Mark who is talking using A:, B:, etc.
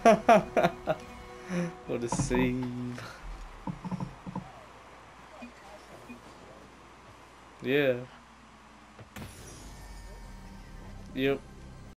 A: what a scene. Yeah. Yep.